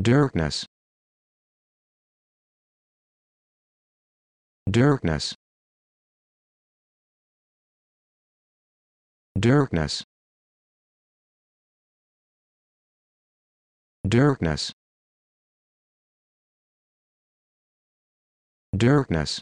darkness. Darkness. Darkness. Darkness. Darkness.